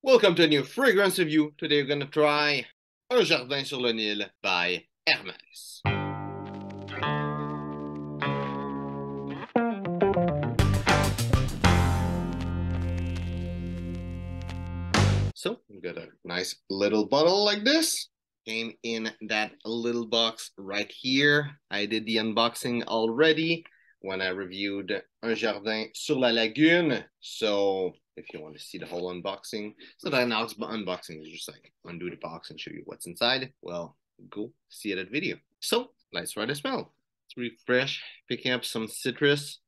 Welcome to a new fragrance review. Today we're gonna try Un Jardin sur le Nil by Hermès. So we got a nice little bottle like this. Came in that little box right here. I did the unboxing already when I reviewed Un Jardin sur la Lagune. So if you want to see the whole unboxing, it's not an unboxing, it's just like undo the box and show you what's inside. Well, go see that video. So let's try the smell. It's really fresh, picking up some citrus,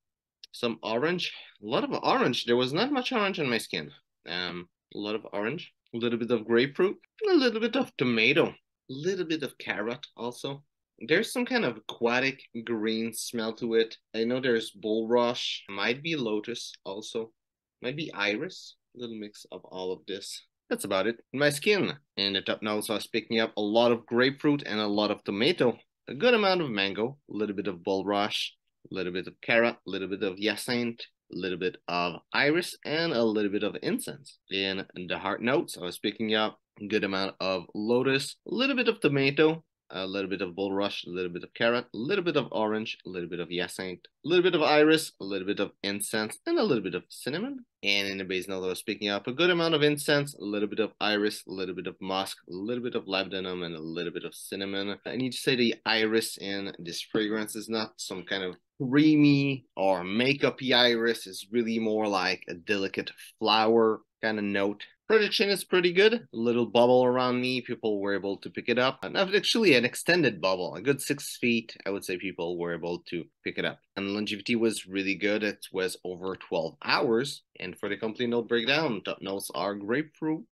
some orange, a lot of orange. There was not much orange on my skin. Um, a lot of orange, a little bit of grapefruit, a little bit of tomato, a little bit of carrot also. There's some kind of aquatic green smell to it. I know there's bulrush, might be lotus also, might be iris. A little mix of all of this. That's about it. My skin and the top notes was picking up a lot of grapefruit and a lot of tomato, a good amount of mango, a little bit of bulrush, a little bit of carrot, a little bit of hyacinthe, a little bit of iris, and a little bit of incense. In the heart notes, I was picking up a good amount of lotus, a little bit of tomato, a little bit of bulrush, a little bit of carrot, a little bit of orange, a little bit of hyacinthe, a little bit of iris, a little bit of incense, and a little bit of cinnamon. And in the base note, I was picking up a good amount of incense, a little bit of iris, a little bit of musk, a little bit of labdanum, and a little bit of cinnamon. I need to say the iris in this fragrance is not some kind of creamy or makeupy iris. It's really more like a delicate flower kind of note. Projection is pretty good. A little bubble around me, people were able to pick it up. And actually an extended bubble, a good six feet, I would say people were able to pick it up. And longevity was really good. It was over 12 hours. And for the complete note breakdown, top notes are grapefruit,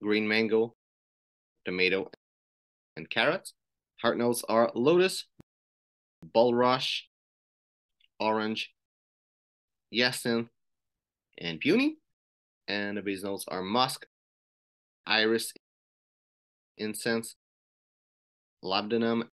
green mango, tomato, and carrots. Heart notes are lotus, bulrush, orange, hyacinthe, and peony and the base notes are musk, iris, incense, labdanum,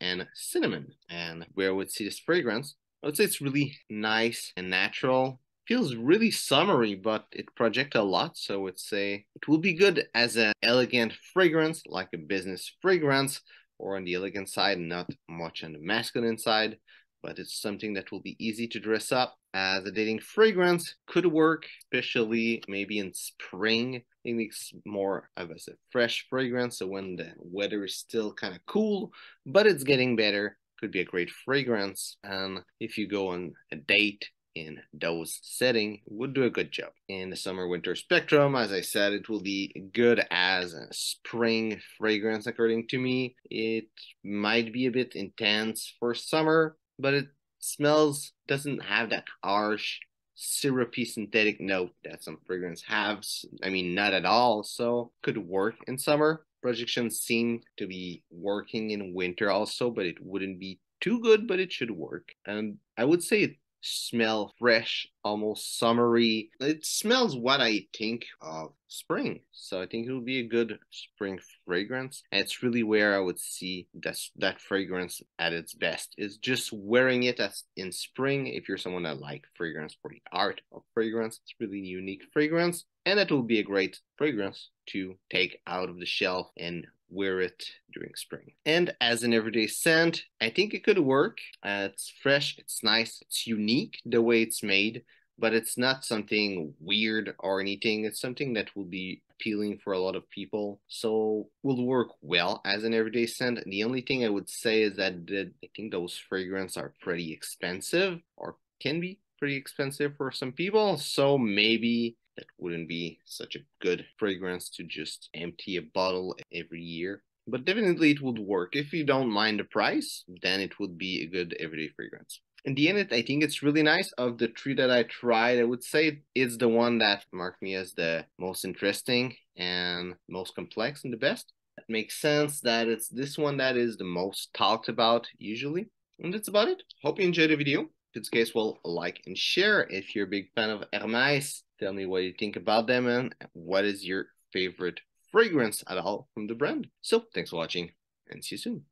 and cinnamon. And where would see this fragrance, I would say it's really nice and natural. Feels really summery, but it projects a lot. So I would say it will be good as an elegant fragrance, like a business fragrance, or on the elegant side, not much on the masculine side but it's something that will be easy to dress up Uh, as a dating fragrance could work, especially maybe in spring. It makes more of a fresh fragrance. So when the weather is still kind of cool, but it's getting better, could be a great fragrance. And if you go on a date in those setting would do a good job. In the summer winter spectrum, as I said, it will be good as a spring fragrance according to me. It might be a bit intense for summer, but it smells doesn't have that harsh syrupy synthetic note that some fragrance has. I mean, not at all. So could work in summer. Projections seem to be working in winter also, but it wouldn't be too good, but it should work. And I would say it smell fresh, almost summery. It smells what I think of spring. So I think it would be a good spring fragrance. And it's really where I would see that, that fragrance at its best. Is just wearing it as in spring. If you're someone that like fragrance for the art of fragrance, it's really unique fragrance. And that will be a great fragrance to take out of the shelf and wear it during spring. And as an everyday scent, I think it could work. Uh, it's fresh, it's nice, it's unique the way it's made, but it's not something weird or anything. It's something that will be appealing for a lot of people. So will work well as an everyday scent. The only thing I would say is that the, I think those fragrances are pretty expensive or can be pretty expensive for some people. So maybe that wouldn't be such a good fragrance to just empty a bottle every year. But definitely it would work. If you don't mind the price, then it would be a good everyday fragrance. In the end, I think it's really nice. Of the three that I tried, I would say it's the one that marked me as the most interesting and most complex and the best. That makes sense that it's this one that is the most talked about usually. And that's about it. Hope you enjoyed the video. Case, well, like and share. If you're a big fan of Hermès, Tell me what you think about them and what is your favorite fragrance at all from the brand. So thanks for watching and see you soon.